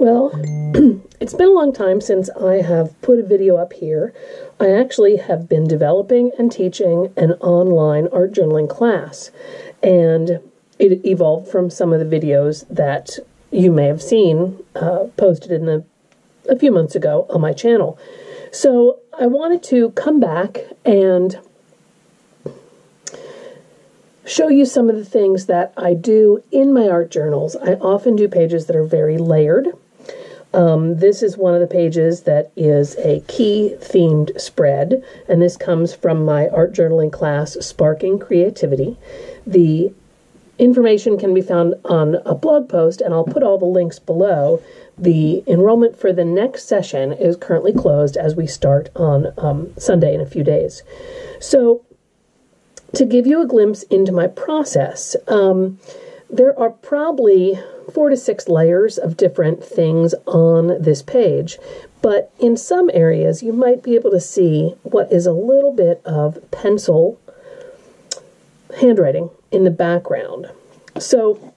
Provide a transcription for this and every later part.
Well, it's been a long time since I have put a video up here. I actually have been developing and teaching an online art journaling class, and it evolved from some of the videos that you may have seen uh, posted in the a few months ago on my channel. So I wanted to come back and show you some of the things that I do in my art journals. I often do pages that are very layered. Um, this is one of the pages that is a key themed spread, and this comes from my art journaling class, Sparking Creativity. The information can be found on a blog post, and I'll put all the links below. The enrollment for the next session is currently closed as we start on um, Sunday in a few days. So, to give you a glimpse into my process, um, there are probably four to six layers of different things on this page, but in some areas you might be able to see what is a little bit of pencil handwriting in the background. So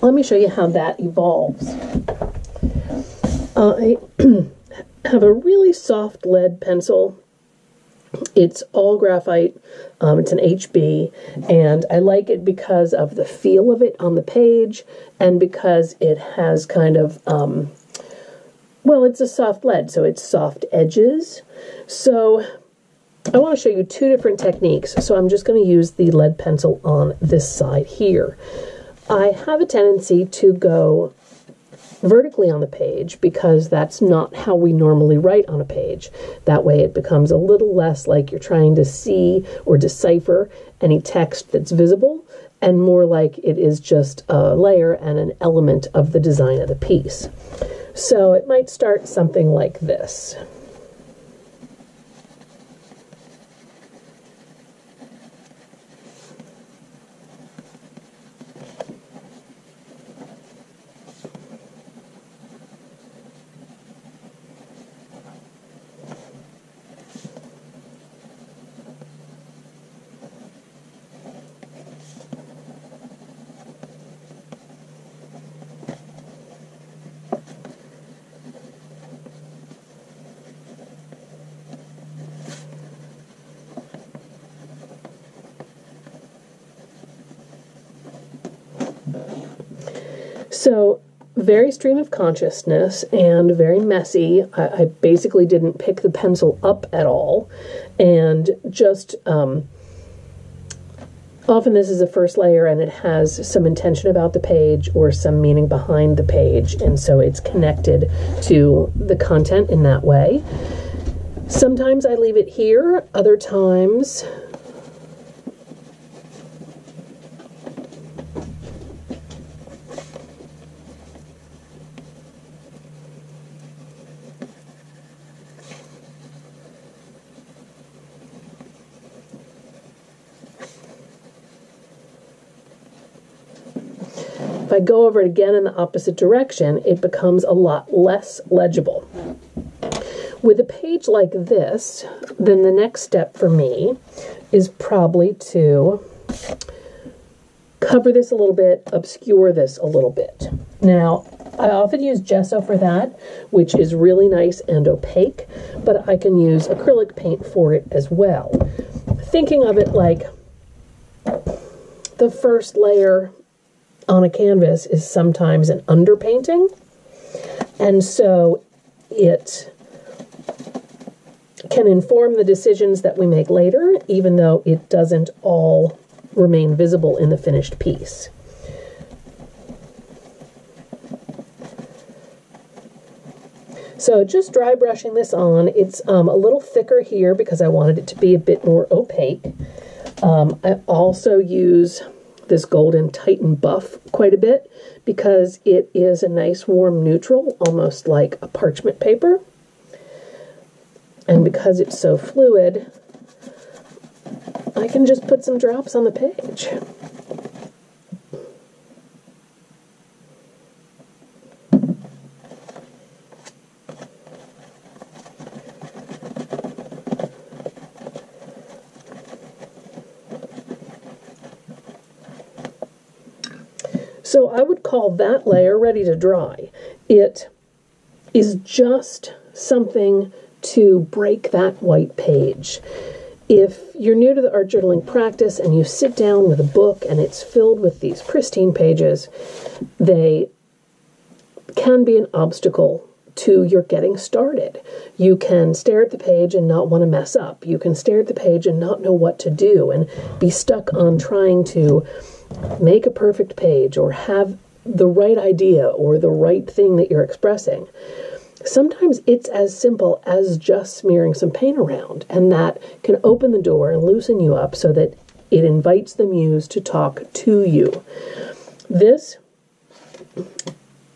let me show you how that evolves. I have a really soft lead pencil it's all graphite. Um, it's an HB, and I like it because of the feel of it on the page, and because it has kind of, um, well, it's a soft lead, so it's soft edges. So I want to show you two different techniques. So I'm just going to use the lead pencil on this side here. I have a tendency to go vertically on the page because that's not how we normally write on a page. That way it becomes a little less like you're trying to see or decipher any text that's visible and more like it is just a layer and an element of the design of the piece. So it might start something like this. So, very stream of consciousness and very messy. I, I basically didn't pick the pencil up at all, and just um, often this is a first layer and it has some intention about the page or some meaning behind the page, and so it's connected to the content in that way. Sometimes I leave it here, other times I go over it again in the opposite direction, it becomes a lot less legible. With a page like this, then the next step for me is probably to cover this a little bit, obscure this a little bit. Now, I often use gesso for that, which is really nice and opaque, but I can use acrylic paint for it as well. Thinking of it like the first layer on a canvas is sometimes an underpainting. And so it can inform the decisions that we make later, even though it doesn't all remain visible in the finished piece. So just dry brushing this on. It's um, a little thicker here because I wanted it to be a bit more opaque. Um, I also use this golden Titan buff quite a bit because it is a nice warm neutral, almost like a parchment paper. And because it's so fluid, I can just put some drops on the page. So I would call that layer ready to dry. it is just something to break that white page. If you're new to the art journaling practice and you sit down with a book and it's filled with these pristine pages, they can be an obstacle to your getting started. You can stare at the page and not want to mess up. You can stare at the page and not know what to do and be stuck on trying to make a perfect page or have the right idea or the right thing that you're expressing. Sometimes it's as simple as just smearing some paint around, and that can open the door and loosen you up so that it invites the muse to talk to you. This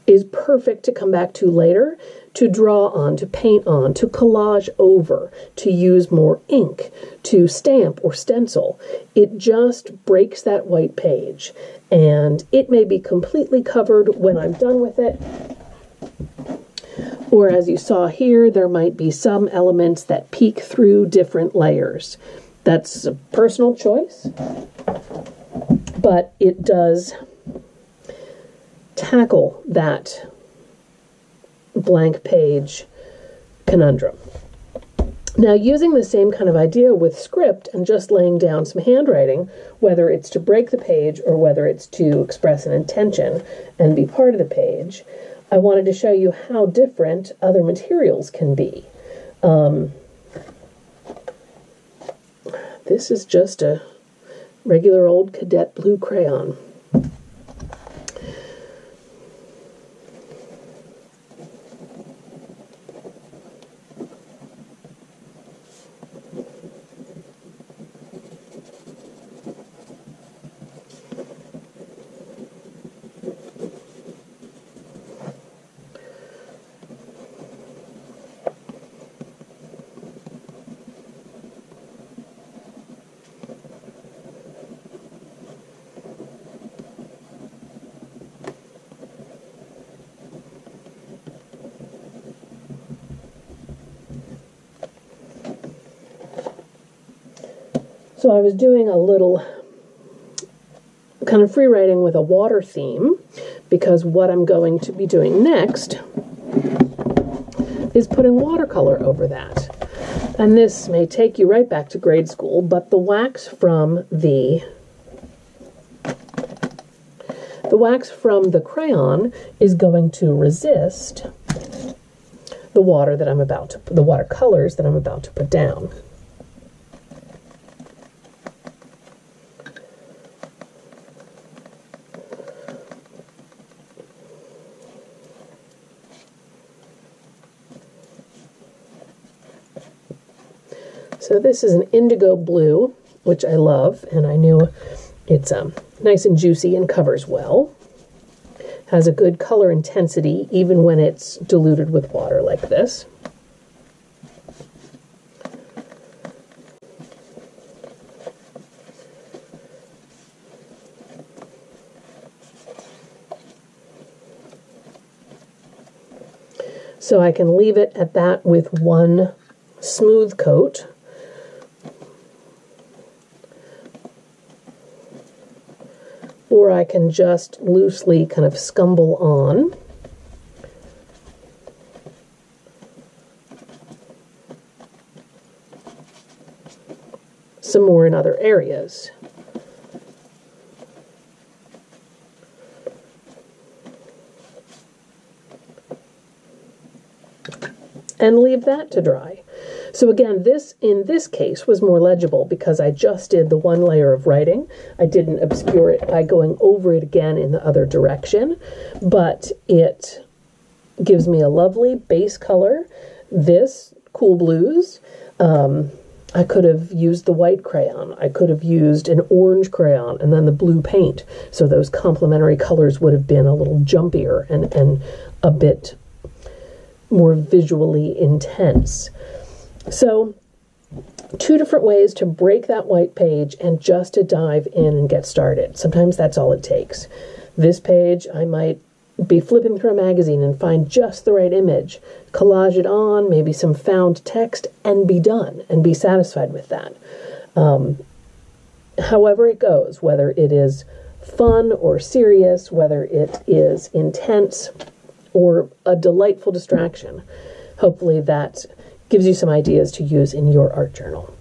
is perfect to come back to later, to draw on, to paint on, to collage over, to use more ink, to stamp or stencil. It just breaks that white page. And it may be completely covered when I'm done with it. Or as you saw here, there might be some elements that peek through different layers. That's a personal choice, but it does tackle that blank page conundrum. Now, using the same kind of idea with script and just laying down some handwriting, whether it's to break the page or whether it's to express an intention and be part of the page, I wanted to show you how different other materials can be. Um, this is just a regular old cadet blue crayon. So I was doing a little kind of free writing with a water theme because what I'm going to be doing next is putting watercolor over that. And this may take you right back to grade school, but the wax from the the wax from the crayon is going to resist the water that I'm about to the watercolors that I'm about to put down. So this is an indigo blue, which I love, and I knew it's um, nice and juicy and covers well. Has a good color intensity, even when it's diluted with water like this. So I can leave it at that with one smooth coat or I can just loosely kind of scumble on. Some more in other areas. And leave that to dry. So again, this in this case was more legible because I just did the one layer of writing. I didn't obscure it by going over it again in the other direction, but it gives me a lovely base color. This cool blues. Um, I could have used the white crayon. I could have used an orange crayon and then the blue paint. So those complementary colors would have been a little jumpier and, and a bit more visually intense. So, two different ways to break that white page and just to dive in and get started. Sometimes that's all it takes. This page, I might be flipping through a magazine and find just the right image, collage it on, maybe some found text, and be done and be satisfied with that. Um, however, it goes, whether it is fun or serious, whether it is intense or a delightful distraction. Hopefully, that gives you some ideas to use in your art journal.